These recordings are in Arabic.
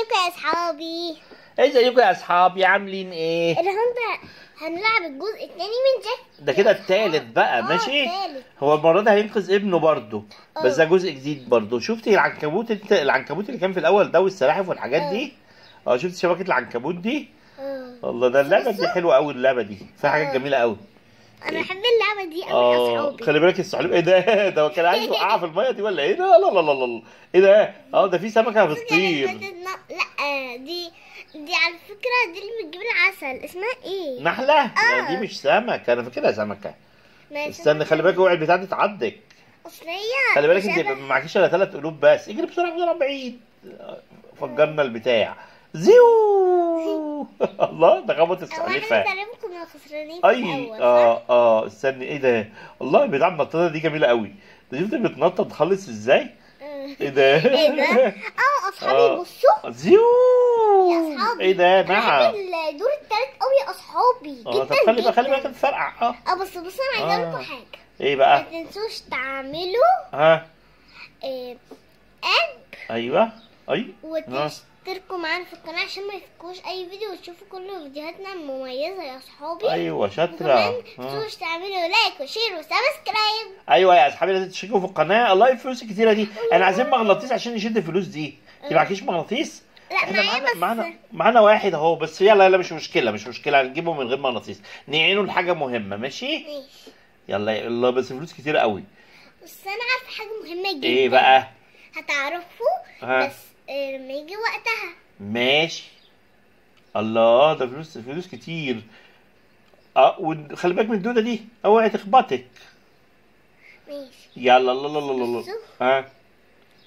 ازيكم يا اصحابي ازيكم يا أصحابي؟ عاملين إيه؟ النهارده هنلعب الجزء الثاني من جاك ده كده التالت بقى آه، ماشي؟ التالت. هو المرة دي هينقذ ابنه برضه بس آه. ده جزء جديد برضه. شفتي العنكبوت انت العنكبوت اللي كان في الأول ده والسلاحف والحاجات دي؟ آه شفت شبكة العنكبوت دي؟ آه. والله ده اللعبة دي. حلوة قوي اللعبة دي فيها حاجات آه. جميلة قوي أنا بحب اللعبة دي قوي يا أصحابي. خلي بالك السحلوب إيه ده؟ ده كان عايز يوقعها في المية دي ولا إيه ده؟ لا لا لا لا إيه ده؟ آه ده في سمكة بتطير. لا دي دي على فكرة دي اللي بتجيب العسل اسمها إيه؟ نحلة. آه. لا دي مش سمكه أنا فاكرها سمكة. ما استنى خلي بالك اوعي البتاع دي تعضك. أصل هي خلي بالك انت ما معكيش الا ثلاث قلوب بس. اجري بسرعة بسرعة بعيد فجرنا البتاع. زيو! الله ده خبط هو إحنا تقريبا كنا خسرانين أي؟ آه آه استني إيه ده؟ والله البتاع النطاطه دي جميلة قوي. ده شفت بتنطط خالص إزاي؟ آه. إيه ده؟ إيه ده؟ آه أصحابي آه. بصوا زيو! يا أصحابي. إيه ده؟ نعم. الدور التالت قوي يا أصحابي. آه طب خلي بالك خلي. بالك تفرقع آه. آه بس بص أنا عايزة آه. لكم حاجة. إيه ما بقى تنسوش تعملوا ها؟ آه، اب أيوه. أي؟ وتشتركوا معانا في القناة عشان ما يفوتكوش أي فيديو وتشوفوا كل فيديوهاتنا المميزه يا اصحابي أيوه شاطرة. وكمان آه. تنسوش تعملوا like و share و subscribe. أيوه يا اصحابي لازم تشتركوا في القناة. الله الفلوس الكتيره دي. أنا عايزين مغناطيس عشان نشد الفلوس دي. انت معكيش مغناطيس؟ لا إحنا معانا معانا معانا واحد أهو بس يلا يلا مش مشكلة مش مشكلة. هنجيبه من غير مغناطيس. نعينه لحاجة مهمة ماشي؟ ماشي. يلا يلا بس فلوس كتيرة قوي. بس أنا عارفة حاجة مهمة جدا. إيه بقى هتعرفوا. بس لما يجي وقتها. ماشي. الله ده فلوس فلوس كتير. آه وخلي بالك من الدوده دي. أوعي تخبطك. ماشي. يلا الله الله الله الله. ها؟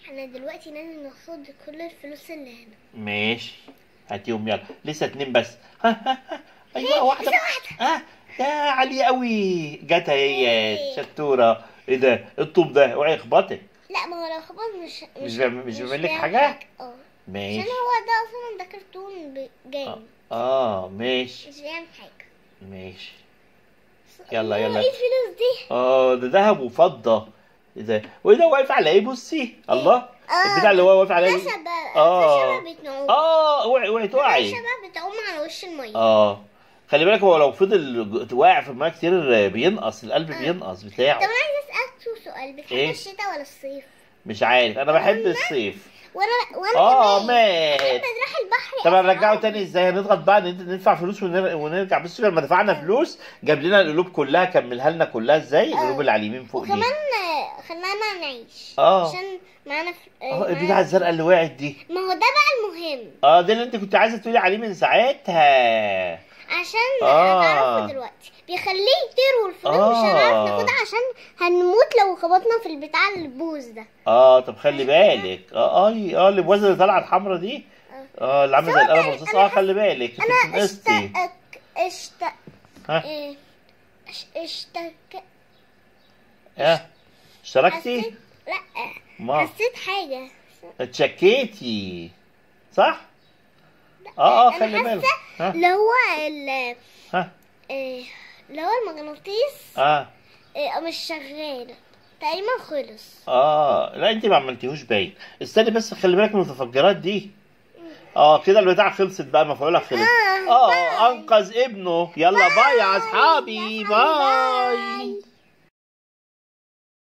إحنا دلوقتي لازم ناخد كل الفلوس اللي هنا. ماشي. هاتيهم يلا. لسه اتنين بس. ها ها ها. أيوه واحدة. آه يا عالية قوي جت اهي إيه. شطورة. إيه ده؟ الطوب ده أوعي يخبطك. لا ما هو لو خبط مش مش مش بيعمل لك حاجة؟ آه. عشان ماشي هو ده أصلا ده كرتون آه, جاي. آه ماشي. مش بيعمل حاجة. ماشي. يلا، يلا. إيه الفلوس دي؟ آه ده ذهب وفضة. إيه ده؟ وإيه ده واقف على إيه؟ بصي. الله. آه، البتاع اللي هو واقف على ده إيه؟ شبه آه. ده شبه بتنعوم آه اوعي اوعي ده توعي شبه بتعوم على وش المية. آه. خلي بالك هو لو فضل واقع في الماء كتير بينقص القلب بينقص طب بتاعه أنا عايزة اسالك سؤال بتحب إيه؟ الشتاء ولا الصيف؟ مش عارف أنا بحب الصيف. وأنا وأنا آه مات نروح البحر طب هنرجعه. تاني إزاي؟ هنضغط بقى ند- ندفع فلوس ونر- ونرجع. بص لما دفعنا فلوس جاب لنا القلوب كلها كملها لنا كلها إزاي؟ القلوب اللي على اليمين فوق دي. وكمان آه، خلانا نعيش. آه. عشان معانا ف... آه، آه معانا- البتاعه الزرقاء اللي وقعت دي. ما هو ده بقى المهم. آه ده اللي أنت كنت عايزة تقولي عليه من ساعتها. عشان آه. هتعرفوا دلوقتي. بيخليه يطير والفلوس مش آه. هنعرف ناخدها عشان هنموت لو خبطنا في البتاع البوز ده. آه طب خلي بالك. آه اي آه اللي بوزن اللي طالعة الحمراء دي؟ آه. اللي عاملة زي القلم الرصاص. آه خلي بالك. أنا بتنقصتي اشتاق اشتاق ها؟ إيه، اش- اشتاق ها؟ اشتركتي؟ لا. ما. حسيت حاجة. اتشكيتي. صح؟ آه آه خلي بالك. اللي هو ال ها؟ إيه، اللي هو المغناطيس آه. إيه، مش شغال تقريبا خلص. آه لا انت ما عملتيهوش باين. استني بس خلي بالك من المتفجرات دي. آه كده البتاع خلصت بقى مفعولها خلص. آه، آه bye. أنقذ ابنه. يلا bye يا أصحابي. bye. bye.